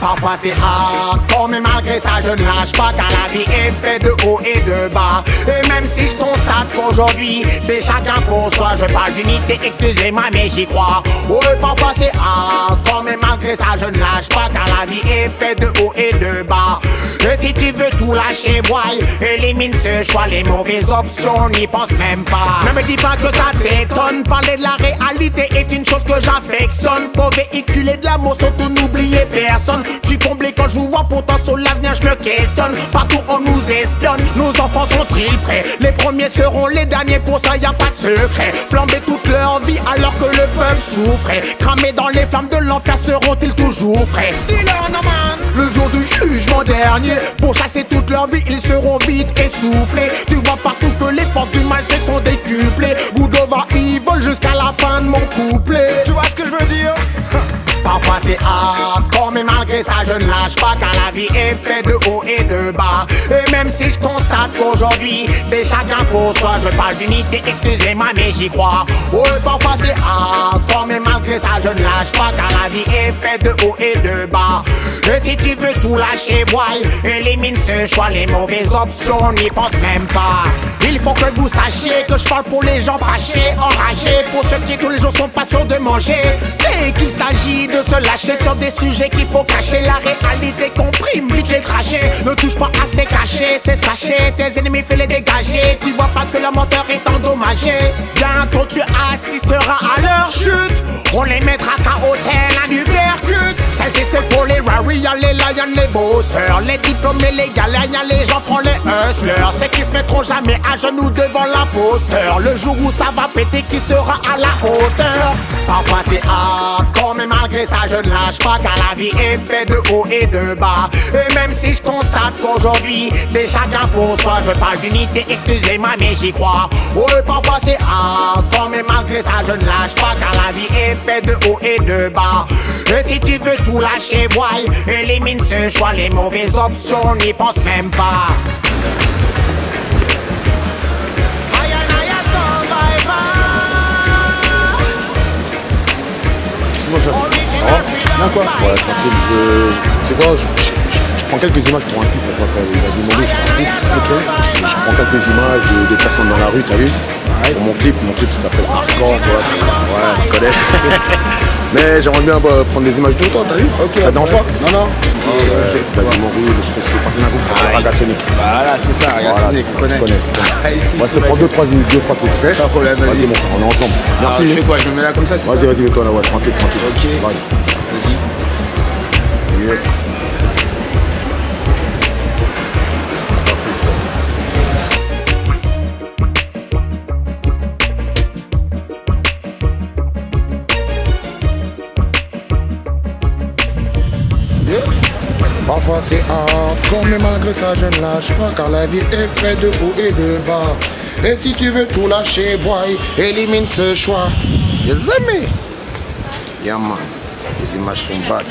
Papa say hard, call me mal malgré ça je ne lâche pas car la vie est faite de haut et de bas. Et même si je constate qu'aujourd'hui c'est chacun pour soi, je parle d'unité, excusez-moi mais j'y crois. Ouais, parfois c'est hardcore, mais malgré ça je ne lâche pas car la vie est faite de haut et de bas. Et si tu veux tout lâcher, boy, élimine ce choix, les mauvaises options, n'y pense même pas. Ne me dis pas que ça t'étonne, parler de la réalité est une chose que j'affectionne. Faut véhiculer de l'amour, surtout n'oublier personne. Tu comblé quand je vous vois, pourtant sur je me questionne. Partout on nous espionne, nos enfants sont-ils prêts? Les premiers seront les derniers, pour ça y a pas de secret. Flamber toute leur vie alors que le peuple souffrait. Cramés dans les flammes de l'enfer, seront-ils toujours frais? Le jour du jugement dernier, pour chasser toute leur vie, ils seront vite essoufflés. Tu vois partout que les forces du mal se sont décuplées. Good over evil jusqu'à la fin de mon couplet. Tu vois ce que je veux dire? Parfois c'est hardcore mais malgré ça je ne lâche pas car la vie est faite de haut et de bas. Et même si je constate qu'aujourd'hui c'est chacun pour soi Je parle d'unité, excusez-moi mais j'y crois. Ouais parfois c'est hardcore mais malgré ça je ne lâche pas car la vie est faite de haut et de bas. Et si tu veux tout lâcher boy, élimine ce choix Les mauvaises options n'y pense même pas. Il faut que vous sachiez que je parle pour les gens fâchés, enragés Pour ceux qui tous les jours sont pas sûrs de manger. Et qu'il s'agit de se lâcher sur des sujets qu'il faut cacher. La réalité comprime vite les trajets. Ne touche pas à ces cachets, ces sachets. Tes ennemis, fais les dégager. Tu vois pas que le moteur est endommagé. Bientôt tu assisteras à leur chute. On les mettra KO tel un uppercut. Celle-ci c'est pour les Warriors, les Lions, les bosseurs. Les diplômés, les gagnants, les gens feront les hustlers. Ceux qui se mettront jamais à genoux devant l'imposteur. Le jour où ça va péter, qui sera à la hauteur? Parfois c'est hardcore, mais malgré ça je ne lâche pas car la vie est faite de haut et de bas. Et même si je constate qu'aujourd'hui c'est chacun pour soi, je parle d'unité, excusez-moi mais j'y crois. Ouais, parfois c'est malgré ça je ne lâche pas car la vie est faite de haut et de bas. Et si tu veux tout lâcher, boy, élimine ce choix, les mauvaises options, n'y pense même pas. Moi, je... Ça va Bien quoi Ouais, tranquille. Je... Tu sais quoi je... prends quelques images pour un clip. Pour pas il a demandé, je suis artiste. Ok. Je prends quelques images de, de personnes dans la rue, t'as vu Pour mon clip, mon clip s'appelle Hardcore, tu vois. Ouais, tu connais. Mais j'aimerais bien bah, prendre des images de toi, t'as vu? Ok. Ça te dérange pas? Non, non. Je fais partie d'un groupe qui s'appelle Aïe. Raga Sonic. Voilà, c'est ça, regarde, Voilà, Sonic, on connaît. tu connais. Ah, te prends vrai deux, trois, deux, trois coups de. Pas de problème, vas-y. Vas-y, mon frère, on est ensemble. Merci. je fais quoi Je me mets là comme ça, c'est ça Vas-y, vas-y, mets-toi là, ouais, tranquille, tranquille. Ok. Vas-y. Parfois c'est hardcore, mais malgré ça je ne lâche pas Car la vie est faite de haut et de bas. Et si tu veux tout lâcher, boy, élimine ce choix. Les amis Yeah man, les images sont bad